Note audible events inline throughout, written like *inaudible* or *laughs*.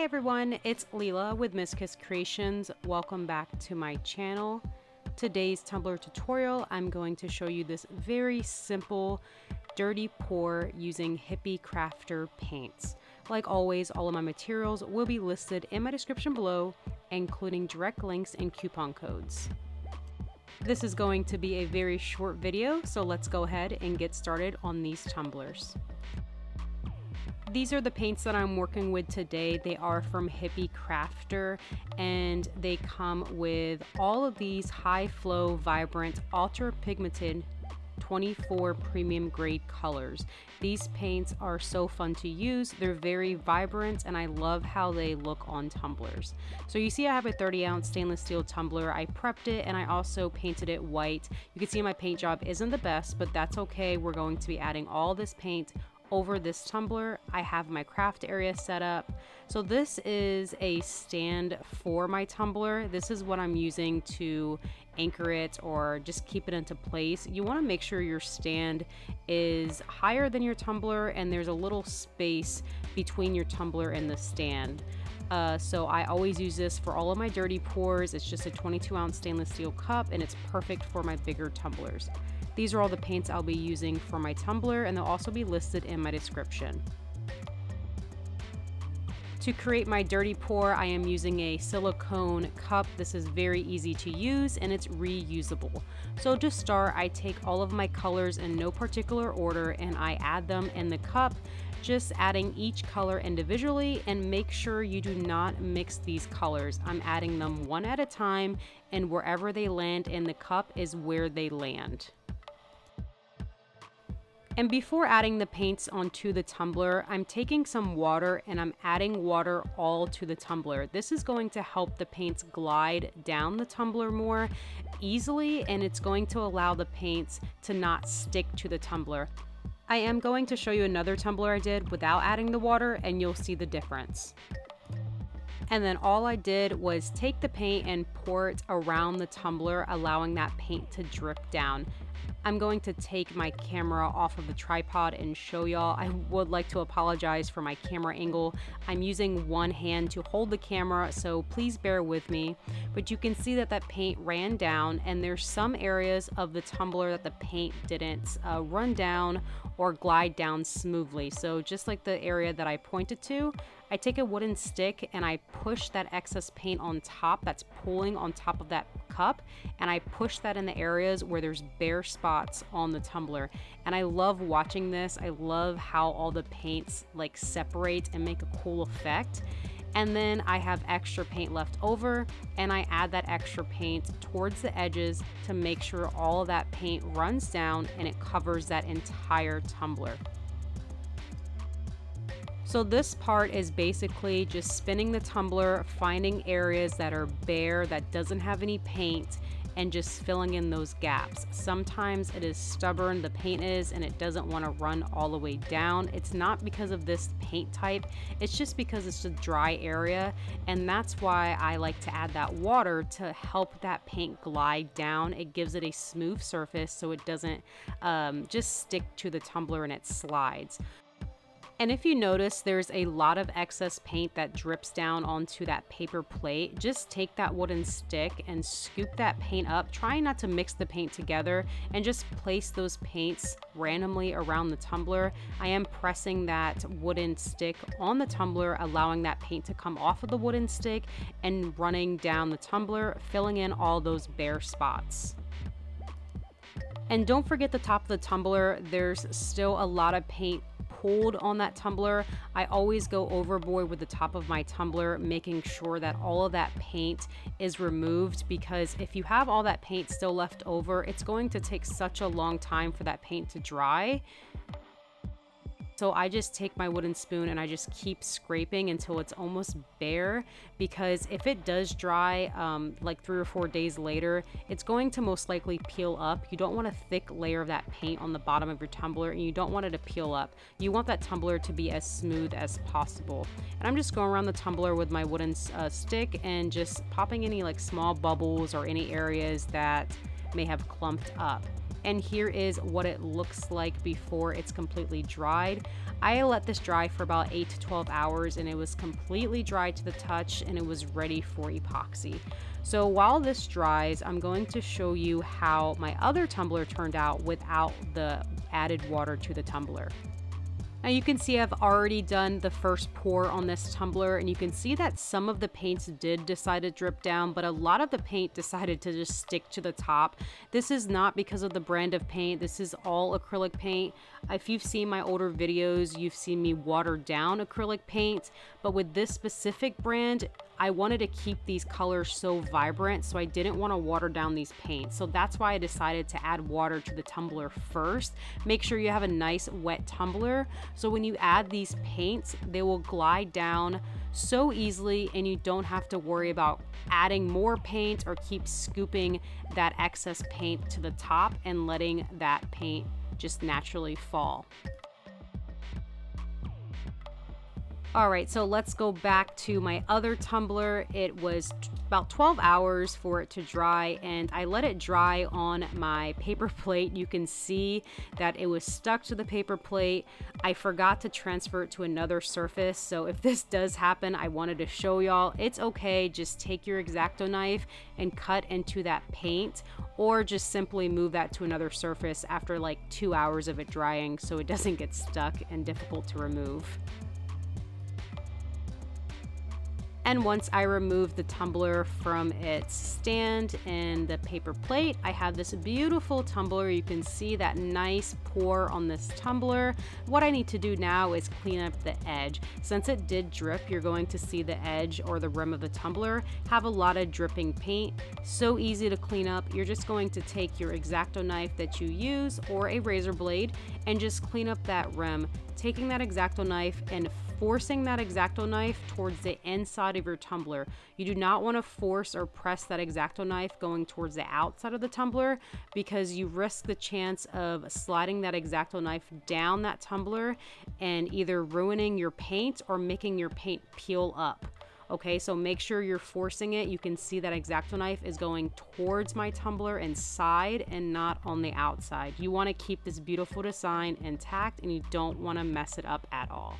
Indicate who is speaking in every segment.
Speaker 1: Hi everyone, it's Leela with Miss Kiss Kreations. Welcome back to my channel. Today's tumbler tutorial, I'm going to show you this very simple dirty pour using Hippie Crafter paints. Like always, all of my materials will be listed in my description below, including direct links and coupon codes. This is going to be a very short video, so let's go ahead and get started on these tumblers. These are the paints that I'm working with today. They are from Hippie Crafter and they come with all of these high flow, vibrant, ultra pigmented 24 premium grade colors. These paints are so fun to use. They're very vibrant and I love how they look on tumblers. So you see I have a 30 ounce stainless steel tumbler. I prepped it and I also painted it white. You can see my paint job isn't the best, but that's okay. We're going to be adding all this paint over this tumbler. I have my craft area set up. So this is a stand for my tumbler. This is what I'm using to anchor it or just keep it into place. You wanna make sure your stand is higher than your tumbler and there's a little space between your tumbler and the stand. Uh, so I always use this for all of my dirty pours. It's just a 22 ounce stainless steel cup and it's perfect for my bigger tumblers. These are all the paints I'll be using for my tumbler and they'll also be listed in my description. To create my dirty pour, I am using a silicone cup. This is very easy to use and it's reusable. So to start, I take all of my colors in no particular order and I add them in the cup, just adding each color individually and make sure you do not mix these colors. I'm adding them one at a time and wherever they land in the cup is where they land. And before adding the paints onto the tumbler, I'm taking some water and I'm adding water all to the tumbler. This is going to help the paints glide down the tumbler more easily and it's going to allow the paints to not stick to the tumbler. I am going to show you another tumbler I did without adding the water and you'll see the difference. And then all I did was take the paint and pour it around the tumbler, allowing that paint to drip down. I'm going to take my camera off of the tripod and show y'all. I would like to apologize for my camera angle. I'm using one hand to hold the camera, so please bear with me. But you can see that that paint ran down and there's some areas of the tumbler that the paint didn't uh, run down or glide down smoothly. So just like the area that I pointed to, I take a wooden stick and I push that excess paint on top that's pulling on top of that cup and I push that in the areas where there's bare spots on the tumbler. And I love watching this. I love how all the paints like separate and make a cool effect. And then I have extra paint left over and I add that extra paint towards the edges to make sure all that paint runs down and it covers that entire tumbler. So this part is basically just spinning the tumbler, finding areas that are bare, that doesn't have any paint, and just filling in those gaps. Sometimes it is stubborn, the paint is, and it doesn't want to run all the way down. It's not because of this paint type, it's just because it's a dry area, and that's why I like to add that water to help that paint glide down. It gives it a smooth surface so it doesn't um, just stick to the tumbler and it slides. And if you notice there's a lot of excess paint that drips down onto that paper plate, just take that wooden stick and scoop that paint up, trying not to mix the paint together and just place those paints randomly around the tumbler. I am pressing that wooden stick on the tumbler, allowing that paint to come off of the wooden stick and running down the tumbler, filling in all those bare spots. And don't forget the top of the tumbler, there's still a lot of paint pulled on that tumbler, I always go overboard with the top of my tumbler, making sure that all of that paint is removed because if you have all that paint still left over, it's going to take such a long time for that paint to dry so I just take my wooden spoon and I just keep scraping until it's almost bare because if it does dry um, like three or four days later, it's going to most likely peel up. You don't want a thick layer of that paint on the bottom of your tumbler and you don't want it to peel up. You want that tumbler to be as smooth as possible. And I'm just going around the tumbler with my wooden uh, stick and just popping any like small bubbles or any areas that may have clumped up. And here is what it looks like before it's completely dried. I let this dry for about 8 to 12 hours and it was completely dry to the touch and it was ready for epoxy. So while this dries, I'm going to show you how my other tumbler turned out without the added water to the tumbler. Now you can see I've already done the first pour on this tumbler and you can see that some of the paints did decide to drip down, but a lot of the paint *laughs* decided to just stick to the top. This is not because of the brand of paint. This is all acrylic paint. If you've seen my older videos, you've seen me water down acrylic paint, but with this specific brand, I wanted to keep these colors so vibrant, so I didn't want to water down these paints. So that's why I decided to add water to the tumbler first. Make sure you have a nice wet tumbler. So when you add these paints, they will glide down so easily and you don't have to worry about adding more paint or keep scooping that excess paint to the top and letting that paint just naturally fall. All right, so let's go back to my other tumbler. It was about 12 hours for it to dry and I let it dry on my *laughs* paper plate. You can see that it was stuck to the paper plate. I forgot to transfer it to another surface. So if *laughs* this does happen, I wanted to show y'all, it's okay. Just take your X-Acto knife and cut into that paint or just simply move that to another surface after like two hours of it drying so it *laughs* doesn't get stuck and difficult to remove. And once I remove the tumbler from its stand and the paper plate, I have this beautiful tumbler. You can see that nice pour on this tumbler. What I need to do now is clean up the edge. Since it did drip, you're going to see the edge or the rim of the tumbler have a lot of dripping paint. So easy to clean up. You're just going to take your X-Acto knife that you use or a razor blade and just clean up that rim. Taking that X-Acto knife and forcing that X-Acto knife towards the inside of your tumbler. You do not want to force or press that X-Acto knife going towards the outside of the tumbler because you risk the chance of sliding that X-Acto knife down that tumbler and either ruining your paint or making your paint peel up. Okay, so make sure you're forcing it. You can see that X-Acto knife is going towards my tumbler inside and not on the outside. You wanna keep this beautiful design intact and you don't wanna mess it up at all.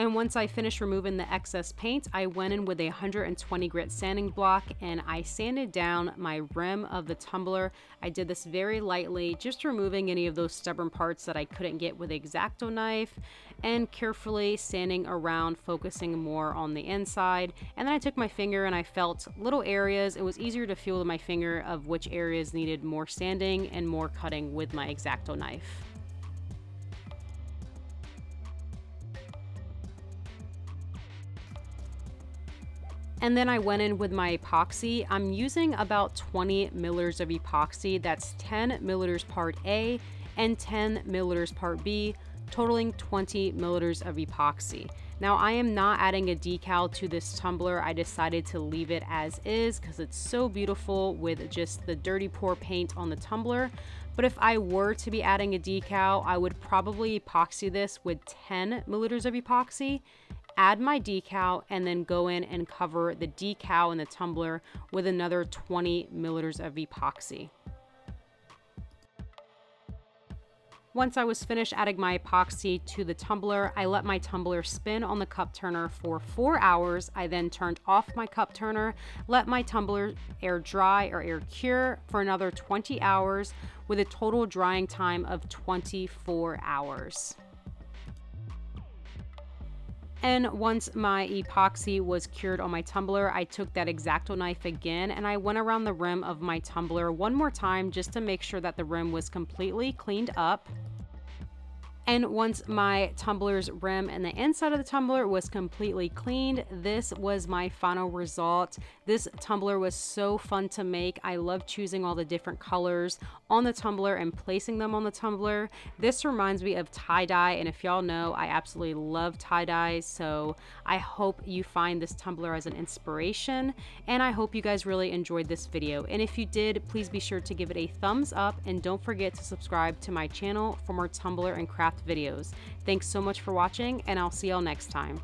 Speaker 1: And once I finished removing the excess paint, I went in with a 120 grit sanding block and I sanded down my rim of the tumbler. I did this very lightly, just removing any of those stubborn parts that I couldn't get with the X-Acto knife and carefully sanding around, focusing more on the inside. And then I took my finger and I felt little areas. It was easier to feel with my finger of which areas needed more sanding and more cutting with my X-Acto knife. And then I went in with my epoxy. I'm using about 20 milliliters of epoxy. That's 10 milliliters part A and 10 milliliters part B, totaling 20 milliliters of epoxy. Now I am not adding a decal to this tumbler. I decided to leave it as is because it's so beautiful with just the dirty pour paint on the tumbler. But if I were to be adding a decal, I would probably epoxy this with 10 milliliters of epoxy add my decal, and then go in and cover the decal in the tumbler with another 20 milliliters of epoxy. Once I was finished adding my epoxy to the tumbler, I let my tumbler spin on the cup turner for four hours. I then turned off my cup turner, let my tumbler air dry or air cure for another 20 hours with a total drying time of 24 hours. And once my epoxy was cured on my tumbler, I took that X-Acto knife again and I went around the rim of my tumbler one more time just to make sure that the rim was completely cleaned up. And once my tumbler's rim and the inside of the tumbler was completely cleaned, this was my final result. This tumbler was so fun to make. I love choosing all the different colors on the tumbler and placing them on the tumbler. This reminds me of tie-dye, and if y'all know, I absolutely love tie-dyes, so I hope you find this tumbler as an inspiration, and I hope you guys really enjoyed this video. And if you did, please be sure to give it a thumbs up, and don't forget to subscribe to my channel for more tumbler and craft videos. Thanks so much for watching, and I'll see y'all next time.